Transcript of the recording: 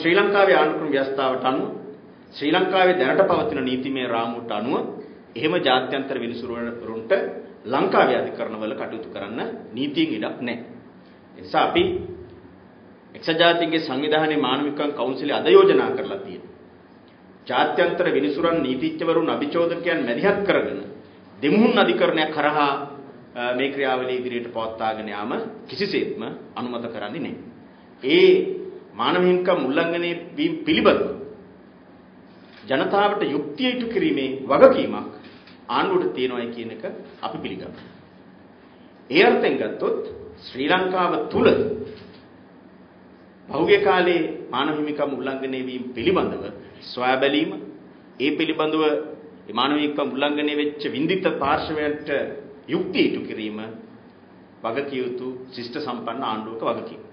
ශ්‍රී ලංකාවේ ආණ්ඩුක්‍රම ව්‍යවස්ථාවට අනුව ශ්‍රී ලංකාවේ දැනට පවතින නීතිමය රාමුවට අනුව එහෙම ජාත්‍යන්තර විනිසුරුවන්ට ලංකාවේ අධිකරණවල කටයුතු කරන්න නීතියෙන් ඉඩක් නැහැ. ඒ නිසා අපි එක්සත් ජාතීන්ගේ සංවිධානයේ මානවිකම් කවුන්සිලේ අද යෝජනා කරලා තියෙනවා. ජාත්‍යන්තර විනිසුරන් නීතිඥවරුන් අභිචෝදකයන් මැදිහත් කරගෙන දෙමුහුන් අධිකරණයක් කරහා මේ ක්‍රියාවලිය ඉදිරියට පවත්වාගෙන යාම කිසිසේත්ම අනුමත කරන්නේ නැහැ. ඒ මානව හිමිකම් උල්ලංඝනය වීම පිළිබඳව ජනතාවට යුක්තිය ඉටු කිරීමේ වගකීමක් ආණ්ඩුවට තියෙනවායි කියන එක අපි පිළිගන්නවා. ඒ අර්ථයෙන් ගත්තොත් ශ්‍රී ලංකාව තුල පහුගිය කාලේ මානව හිමිකම් උල්ලංඝනය වීම පිළිබඳව සොයා බැලීම ඒ පිළිබඳව මානව හිමිකම් උල්ලංඝනය වෙච්ච විඳිත පාර්ශවයන්ට යුක්තිය ඉටු කිරීම වගකිය යුතු ශිෂ්ට සම්පන්න ආණ්ඩුවක වගකීම.